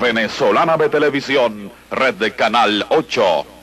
venezolana de televisión, red de Canal 8.